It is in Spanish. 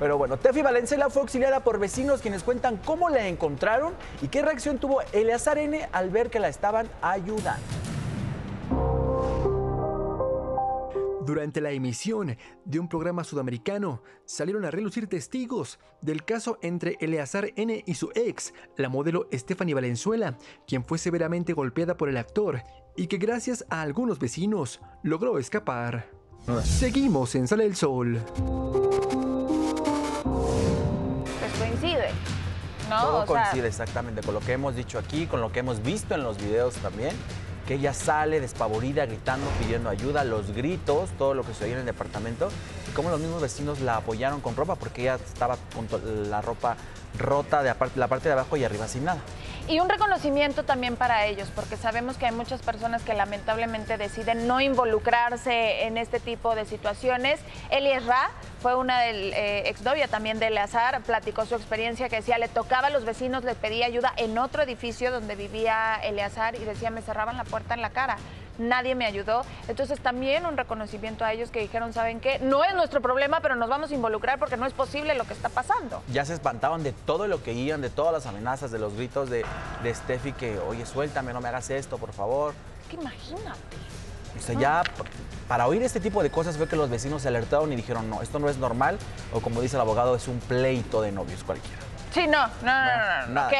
Pero bueno, Tefi Valenzuela fue auxiliada por vecinos quienes cuentan cómo la encontraron y qué reacción tuvo Eleazar N al ver que la estaban ayudando. Durante la emisión de un programa sudamericano, salieron a relucir testigos del caso entre Eleazar N y su ex, la modelo Stephanie Valenzuela, quien fue severamente golpeada por el actor y que gracias a algunos vecinos logró escapar. Seguimos en Sale el Sol. ¿No? Todo O sea, coincide exactamente con lo que hemos dicho aquí, con lo que hemos visto en los videos también, que ella sale despavorida, gritando, pidiendo ayuda, los gritos, todo lo que se oía en el departamento, y cómo los mismos vecinos la apoyaron con ropa, porque ella estaba con la ropa rota de la parte de abajo y arriba sin nada. Y un reconocimiento también para ellos, porque sabemos que hay muchas personas que lamentablemente deciden no involucrarse en este tipo de situaciones. Eli Ra fue una del eh, exnovia también de Eleazar, platicó su experiencia que decía, le tocaba a los vecinos, le pedía ayuda en otro edificio donde vivía Eleazar y decía, me cerraban la puerta en la cara. Nadie me ayudó. Entonces también un reconocimiento a ellos que dijeron, ¿saben qué? No es nuestro problema, pero nos vamos a involucrar porque no es posible lo que está pasando. Ya se espantaban de todo lo que iban, de todas las amenazas, de los gritos de, de Steffi que, oye, suéltame, no me hagas esto, por favor. Es que imagínate. O sea, ya para oír este tipo de cosas fue que los vecinos se alertaron y dijeron, no, esto no es normal, o como dice el abogado, es un pleito de novios cualquiera. Sí, no, no, no, no, no, no. Que